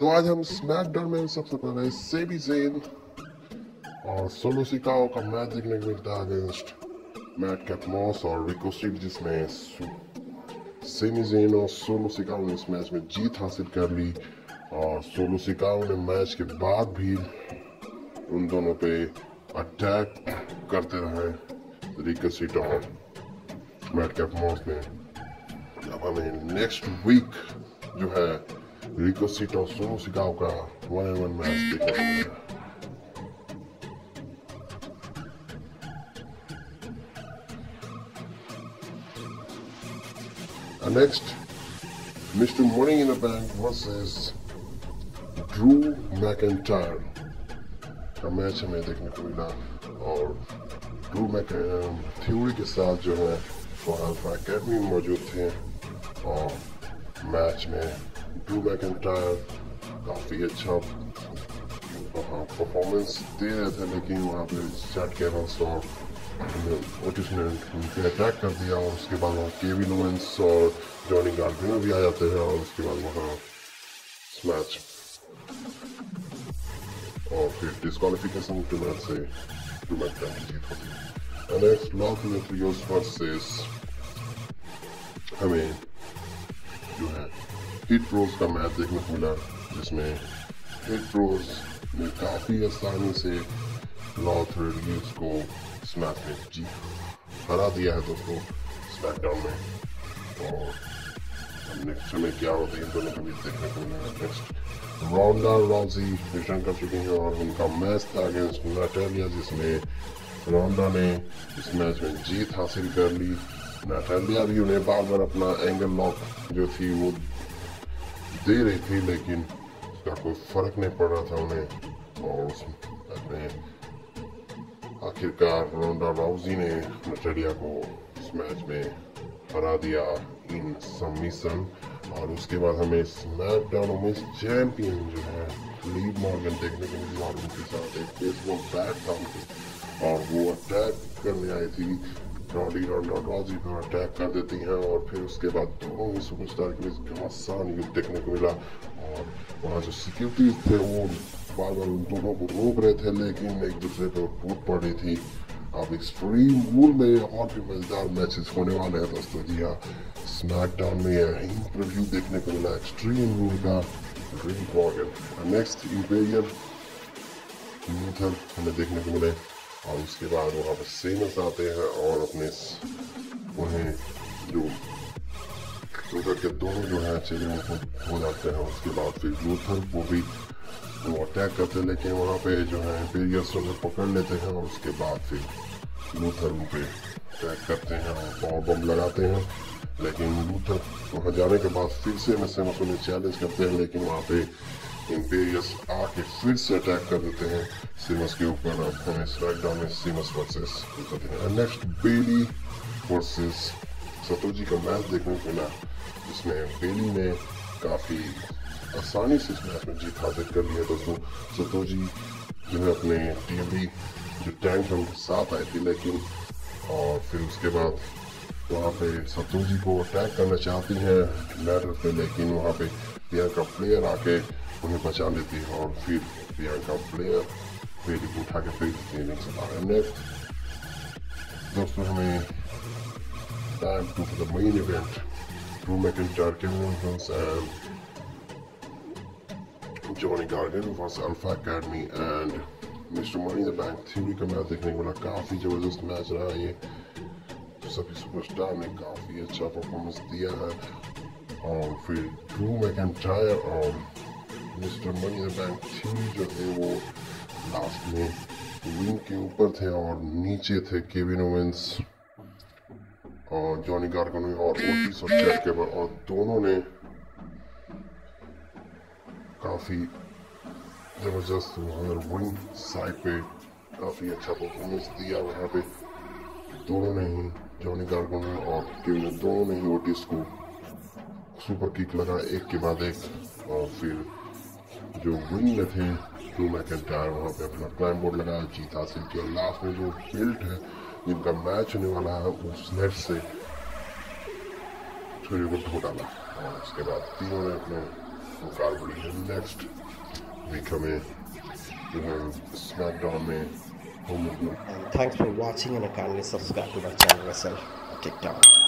तो आज हम स्मैकडाउन में सबसे पहले सेबी जेन और सोलो सिकाओ का मैच देखने को मिलता है अगेंस्ट मैट कैपमॉस और रिको स्ट्रीट जिसमें सेमी जेन और सोलो सिकाओ ने इस मैच में जीत हासिल कर ली और सोलो सिकाओ ने मैच के बाद भी उन दोनों पे अटैक करते रहे। रिको स्ट्रीट और मैट कैपमॉस ने। अब हमें नेक्स्ट वीक जो है सोनू सिकाओ का वन एन वन मैच देखने को मिलेगा And next, Mr. Money in the Bank versus Drew McIntyre का मैच हमें देखने को मिला और ड्रू मैक थ्योरी के साथ जो है वो अल्फ़ा अकेडमी मौजूद थे और मैच में ड्रू मैकेंटायर काफ़ी अच्छा परफॉर्मेंस दे रहे थे लेकिन वहाँ पे चैट केवल्स और ओटिस ने उनके अटैक कर दिया और उसके बाद वहाँ केविन ओवेंस और जॉनी गार्डिनो भी आ जाते हैं और उसके बाद वहाँ मैच और फिर डिस्कालिफिकेशन के मैच से ड्रू मैकेंटायर की जीत होती है नेक्स्ट लॉक मेट्रियोस वर्सेस हमें हिट रोज का मैच देखने को मिला, जिसमें हिट रोज ने काफ़ी आसानी से लॉथ रेडियस को स्मैक में जी, हरा दिया है दोस्तों स्मैकडाउन में। और नेक्स्ट हमें क्या होता है दोनों का भी देखने को मिला। नेक्स्ट रोंडा रॉजी रिटर्न कर चुके हैं और उनका मैच था अगेंस्ट नाटेलिया जिसमें रोंडा ने इस मैच में जीत हासिल कर ली। नाटेलिया भी उन्हें बार बार अपना एंगल लॉक जो थी, वो दे रही थी, लेकिन उसका कोई फ़र्क नहीं पड़ रहा था उन्हें। और आखिरकार रोंडा राउजी ने नटेरिया को इस मैच में हरा दिया इन सबमिशन। और उसके बाद हमें स्मैकडाउन वुमेन्स चैंपियन जो है लीव मॉर्गन देखने को मिली और उनके साथ। एक बैट था और वो अटैक करने आई थी। रॉडी रॉजी पर अटैक कर देती हैं और फिर उसके बाद दोनों ही सुपरस्टार के बीच घमासान युद्ध देखने को मिला। और वहाँ जो सिक्योरिटीज थे, वो बार बार उन दोनों को रोक रहे थे, लेकिन एक दूसरे पर फूट पड़ रही थी। अब एक्सट्रीम रूल में और भी मज़ेदार मैचेस होने वाले हैं दोस्तों। जी हाँ स्मैकडाउन में यही प्रिव्यू देखने को मिला एक्सट्रीम रूल का। मॉर्गन नेक्स्ट इंपेरियल यूथर हमें देखने को मिले। और उसके बाद वहाँ पर सेनस आते हैं और अपने उन्हें जो लूथर के दोनों जो है चेहरे हो जाते हैं। उसके बाद फिर लूथर को भी वो अटैक करते हैं, लेकिन वहाँ पे जो है पेरियस उन्हें पकड़ लेते हैं और उसके बाद फिर लूथर उन पे अटैक करते हैं और पावर बम लगाते हैं। लेकिन लूथर वहाँ जाने के बाद फिर से मैं उन्हें चैलेंज करते हैं, लेकिन वहाँ पे इंपेरियस आके फिर से अटैक कर देते हैं। सीमस के ऊपर अब हमें स्मैकडाउन में Sheamus versus next Bayley versus सतोजी का मैच देखने को मिला, जिसमें बेली ने काफ़ी आसानी से इस मैच में जीत हासिल कर लिया दोस्तों। सतोजी जो है अपने टीएमबी जो टैंक है उनके साथ आई थी, लेकिन, और फिर उसके बाद वहाँ पे सतोजी को अटैक करना चाहती हैं लैडर पे लेकिन वहाँ पे प्रियंका प्लेयर आके उन्हें बचा लेती है और फिर प्रियंका प्लेयर को उठा के फेंक देती है दोस्तों हमें time to for the main event Drew McIntyre, Kevin Owens, and Johnny Gargano versus Alpha Academy Mr. Money in the Bank theory का मैच देखने को मिला काफ़ी ज़बरदस्त मैच रहा ये सभी सुपरस्टार ने काफ़ी अच्छा परफॉर्मेंस दिया है और फिर ड्रू मैकेंटायर और मिस्टर मनी बैंक थ्योरी जो थे वो लास्ट में विंग के ऊपर थे और नीचे थे केविन ओवेंस और जॉनी गार्गनो और ओटिस और चैट केबल और दोनों ने काफ़ी ज़बरदस्त वहाँ विंग साइड पे काफ़ी अच्छा परफॉर्मेंस दिया वहाँ पे दोनों ने ही जॉनी गार्गनो और केविन दोनों ने ही ओटिस को सुपर किक लगा एक के बाद एक, और फिर जो विंग में थे ड्रू मैकेंटायर वहाँ पे अपना क्लाइम बोर्ड लगाया, जीत हासिल किया लास्ट में जो बेल्ट है, जिनका मैच होने वाला है, उस नेट से छोरी को धो डाला और उसके बाद तीनों ने अपने कार है नेक्स्ट वीक हमें जो है स्मैकडाउन में And thanks for watching and kindly subscribe to my channel myself. TikTok.